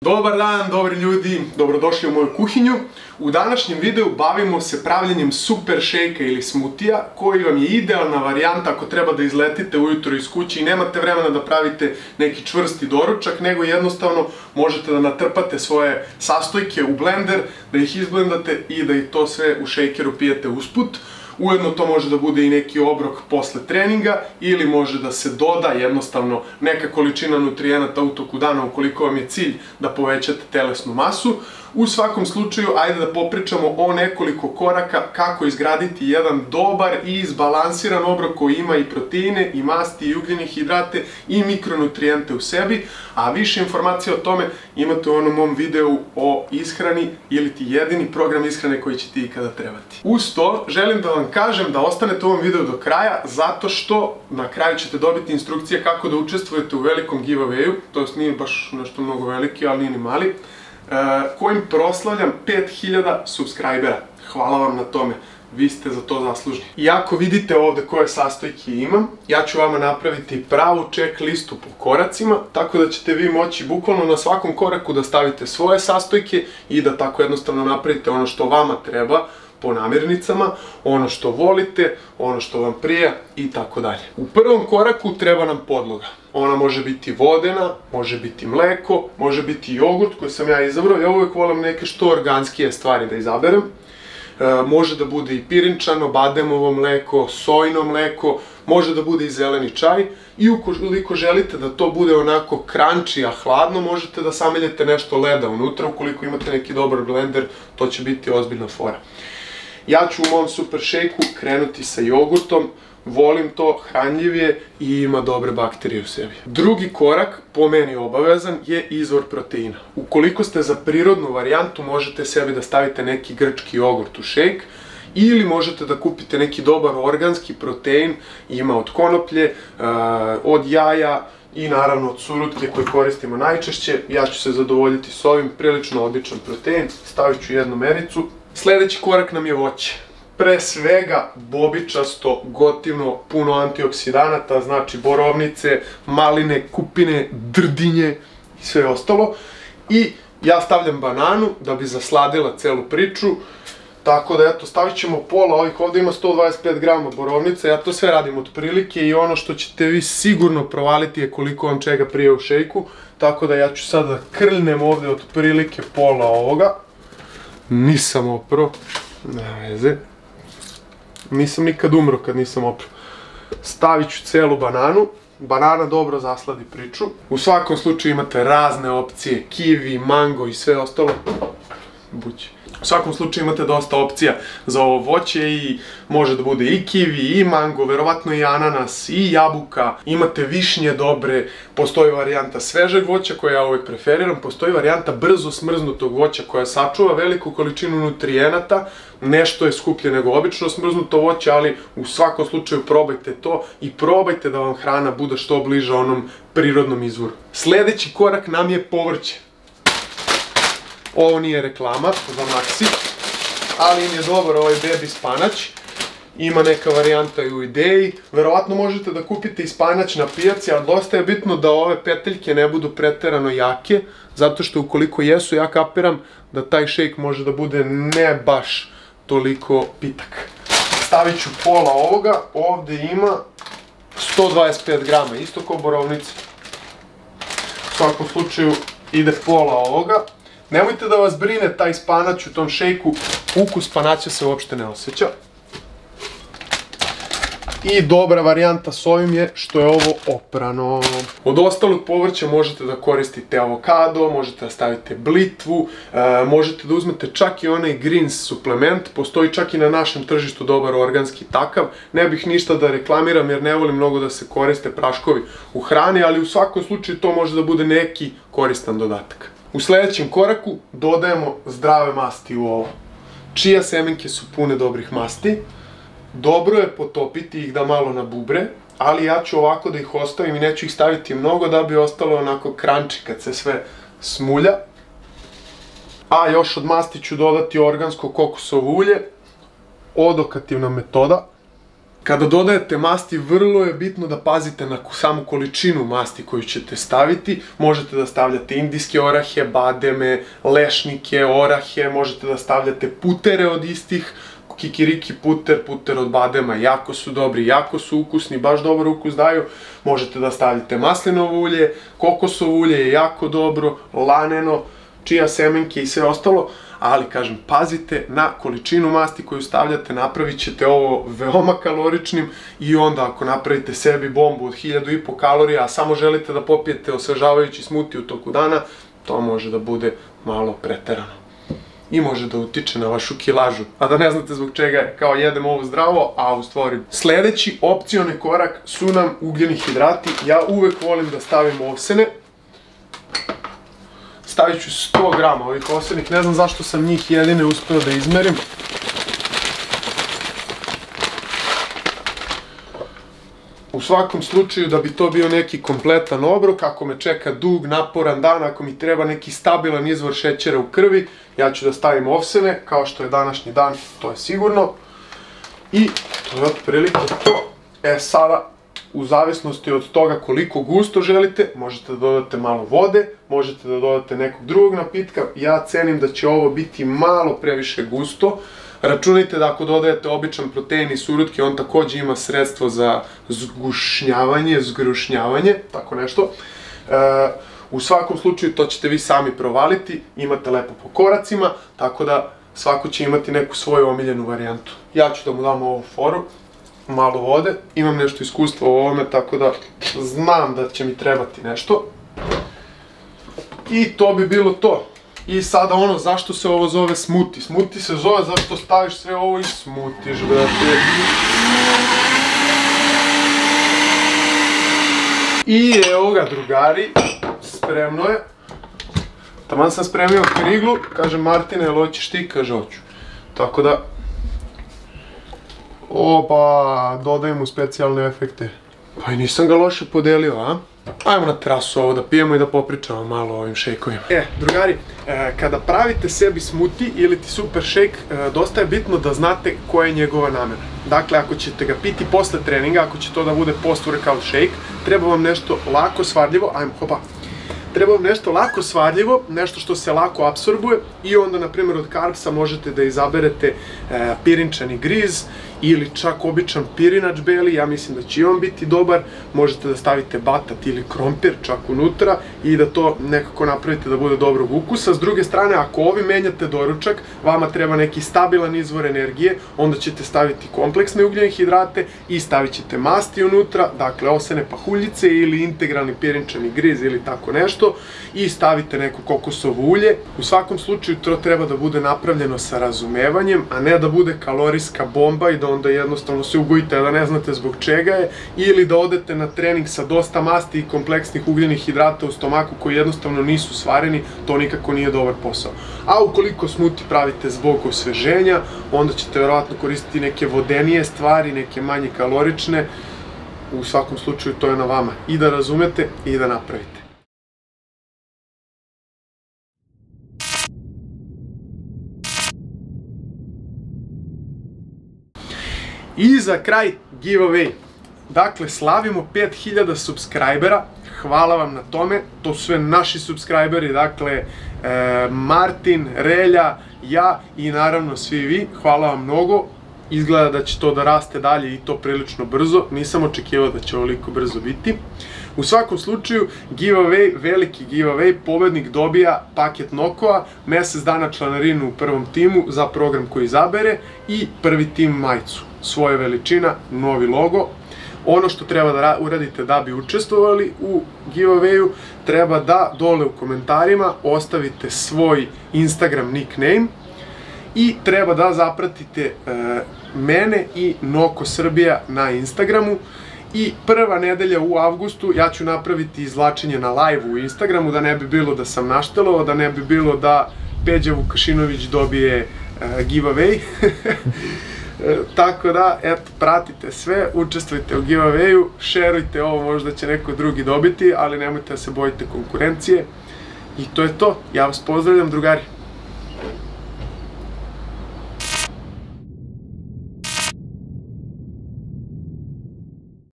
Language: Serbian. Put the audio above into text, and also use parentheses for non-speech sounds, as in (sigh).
Dobar dan, dobri ljudi, dobrodošli u moju kuhinju. U današnjem videu bavimo se pravljenjem super šejka ili smutija, koji vam je idealna varijanta ako treba da izletite ujutro iz kuće i nemate vremena da pravite neki čvrsti doručak, nego jednostavno možete da natrpate svoje sastojke u blender, da ih izblendate i da i to sve u šejkeru pijete usput. Ujedno to može da bude i neki obrok posle treninga ili može da se doda jednostavno neka količina nutrijenata u toku dana ukoliko vam je cilj da povećate telesnu masu. U svakom slučaju, ajde da popričamo o nekoliko koraka kako izgraditi jedan dobar i izbalansiran obrok koji ima i proteine, i masti, i ugljene hidrate, i mikronutrijente u sebi, a više informacija o tome imate u onom mom videu o ishrani ili ti jedini program ishrane koji će ti ikada trebati. Uz to, želim da vam kažem da ostanete u ovom videu do kraja, zato što na kraju ćete dobiti instrukcije kako da učestvujete u velikom giveawayu, to jest nije baš nešto mnogo veliki, ali nije ni mali, kojim proslavljam 5000 subscribera. Hvala vam na tome, vi ste za to zaslužni. I ako vidite ovde koje sastojke imam, ja ću vama napraviti pravu check listu po koracima, tako da ćete vi moći bukvalno na svakom koraku da stavite svoje sastojke i da tako jednostavno napravite ono što vama treba, po namirnicama, ono što volite, ono što vam prija i tako dalje. U prvom koraku treba nam podloga. Ona može biti vodena, može biti mleko, može biti jogurt koji sam ja izabrao. Ja uvek volim neke što organskije stvari da izaberem. E, može da bude i pirinčano, bademovo mleko, sojno mleko, može da bude i zeleni čaj i ukoliko želite da to bude onako crunchy, a hladno, možete da sameljete nešto leda unutra, ukoliko imate neki dobar blender, to će biti ozbiljna fora. Ja ću u mom super šejku krenuti sa jogurtom, volim to, hranljiv je i ima dobre bakterije u sebi. Drugi korak, po meni obavezan, je izvor proteina. Ukoliko ste za prirodnu varijantu, možete sebi da stavite neki grčki jogurt u šejk, ili možete da kupite neki dobar organski protein, ima od konoplje, eh, od jaja, i naravno od surutke koje koristimo najčešće. Ja ću se zadovoljiti s ovim, prilično odličan protein, stavit ću jednu mericu Sledeći korak nam je voće. Pre svega bobičasto, gotivno, puno antioksidanata, znači borovnice, maline, kupine, drdinje i sve ostalo. I ja stavljam bananu da bi zasladila celu priču. Tako da eto, stavit ćemo pola ovih, ovde ima 125 grama borovnice, ja to sve radim od prilike i ono što ćete vi sigurno provaliti je koliko vam čega prije u šejku. Tako da ja ću sada da krlnem ovde od prilike pola ovoga nisam opro, ne veze. Nisam nikad umro kad nisam opro. Stavit ću celu bananu, banana dobro zasladi priču. U svakom slučaju imate razne opcije, kiwi, mango i sve ostalo. Bući. U svakom slučaju imate dosta opcija za ovo voće i može da bude i kiwi, i mango, verovatno i ananas, i jabuka. Imate višnje dobre, postoji varijanta svežeg voća koja ja uvek preferiram, postoji varijanta brzo smrznutog voća koja sačuva veliku količinu nutrijenata, nešto je skuplje nego obično smrznuto voće, ali u svakom slučaju probajte to i probajte da vam hrana bude što bliža onom prirodnom izvoru. Sledeći korak nam je povrće. Ovo nije reklama za Maxi, ali im je dobar ovaj baby spanać. Ima neka varijanta i u ideji. Verovatno možete da kupite i spanać na pijaci, ali dosta je bitno da ove peteljke ne budu preterano jake, zato što ukoliko jesu, ja kapiram da taj šejk može da bude ne baš toliko pitak. Stavit ću pola ovoga, ovde ima 125 grama, isto kao borovnica. U svakom slučaju ide pola ovoga. Nemojte da vas brine taj spanać u tom šejku, ukus spanaća se uopšte ne osjeća. I dobra varijanta s ovim je što je ovo oprano. Od ostalog povrća možete da koristite avokado, možete da stavite blitvu, e, možete da uzmete čak i onaj greens suplement, postoji čak i na našem tržištu dobar organski takav. Ne bih ništa da reklamiram jer ne volim mnogo da se koriste praškovi u hrani, ali u svakom slučaju to može da bude neki koristan dodatak. U sledećem koraku dodajemo zdrave masti u ovo. Čija semenke su pune dobrih masti. Dobro je potopiti ih da malo na bubre, ali ja ću ovako da ih ostavim i neću ih staviti mnogo da bi ostalo onako kranči kad se sve smulja. A još od masti ću dodati organsko kokosovo ulje, odokativna metoda. Kada dodajete masti, vrlo je bitno da pazite na samu količinu masti koju ćete staviti. Možete da stavljate indijske orahe, bademe, lešnike, orahe, možete da stavljate putere od istih, kikiriki puter, puter od badema, jako su dobri, jako su ukusni, baš dobar ukus daju. Možete da stavljate maslinovo ulje, kokosovo ulje je jako dobro, laneno, čija semenke i sve ostalo ali kažem, pazite na količinu masti koju stavljate, napravit ćete ovo veoma kaloričnim i onda ako napravite sebi bombu od 1500 kalorija, a samo želite da popijete osvežavajući smuti u toku dana, to može da bude malo preterano. I može da utiče na vašu kilažu, a da ne znate zbog čega je, kao jedem ovo zdravo, a u stvari. Sledeći opcione korak su nam ugljeni hidrati. Ja uvek volim da stavim ovsene, stavit ću 100 grama ovih osenih, ne znam zašto sam njih jedine uspeo da izmerim. U svakom slučaju da bi to bio neki kompletan obrok, ako me čeka dug, naporan dan, ako mi treba neki stabilan izvor šećera u krvi, ja ću da stavim ovsene, kao što je današnji dan, to je sigurno. I to je otprilike to. E sada u zavisnosti od toga koliko gusto želite, možete da dodate malo vode, možete da dodate nekog drugog napitka. Ja cenim da će ovo biti malo previše gusto. Računajte da ako dodajete običan protein i surutke, on takođe ima sredstvo za zgušnjavanje, zgrušnjavanje, tako nešto. E, u svakom slučaju to ćete vi sami provaliti, imate lepo po koracima, tako da svako će imati neku svoju omiljenu varijantu. Ja ću da mu dam ovu foru, malo vode. Imam nešto iskustva u ovome, tako da znam da će mi trebati nešto. I to bi bilo to. I sada ono, zašto se ovo zove smuti? Smuti se zove zašto staviš sve ovo i smutiš, brate. I evo ga, drugari, spremno je. Taman sam spremio kriglu, kaže Martine, jel hoćeš ti? Kaže, hoću. Tako da, Opa, dodajem mu specijalne efekte. Pa i nisam ga loše podelio, a? Ajmo na terasu ovo da pijemo i da popričamo malo o ovim šejkovima. E, drugari, e, kada pravite sebi smuti ili ti super šejk, e, dosta je bitno da znate koja je njegova namena. Dakle, ako ćete ga piti posle treninga, ako će to da bude post-workout shake, treba vam nešto lako, svardljivo, ajmo, hopa, treba vam nešto lako svarljivo, nešto što se lako absorbuje i onda, na primjer, od karpsa možete da izaberete e, pirinčani griz ili čak običan pirinač beli, ja mislim da će i on biti dobar, možete da stavite batat ili krompir čak unutra i da to nekako napravite da bude dobrog ukusa. S druge strane, ako ovi menjate doručak, vama treba neki stabilan izvor energije, onda ćete staviti kompleksne ugljene hidrate i stavit ćete masti unutra, dakle osene pahuljice ili integralni pirinčani griz ili tako nešto i stavite neko kokosovo ulje. U svakom slučaju to treba da bude napravljeno sa razumevanjem, a ne da bude kalorijska bomba i da onda jednostavno se ugojite, da ne znate zbog čega je, ili da odete na trening sa dosta masti i kompleksnih ugljenih hidrata u stomaku koji jednostavno nisu svareni, to nikako nije dobar posao. A ukoliko smuti pravite zbog osveženja, onda ćete verovatno koristiti neke vodenije stvari, neke manje kalorične, u svakom slučaju to je na vama i da razumete i da napravite. I za kraj giveaway. Dakle, slavimo 5000 subscribera, hvala vam na tome, to su sve naši subscriberi, dakle, e, Martin, Relja, ja i naravno svi vi, hvala vam mnogo, izgleda da će to da raste dalje i to prilično brzo, nisam očekivao da će ovoliko brzo biti. U svakom slučaju, giveaway, veliki giveaway, pobednik dobija paket Nokoa, mesec dana članarinu u prvom timu za program koji izabere i prvi tim majicu svoje veličina, novi logo. Ono što treba da uradite da bi učestvovali u giveawayu, treba da dole u komentarima ostavite svoj Instagram nickname i treba da zapratite e, mene i Noko Srbija na Instagramu i prva nedelja u avgustu ja ću napraviti izvlačenje na live u Instagramu da ne bi bilo da sam naštelovao, da ne bi bilo da Peđa Vukašinović dobije e, giveaway (laughs) E, tako da, eto, pratite sve, učestvujte u giveawayu, šerujte ovo, možda će neko drugi dobiti, ali nemojte da se bojite konkurencije. I to je to. Ja vas pozdravljam, drugari.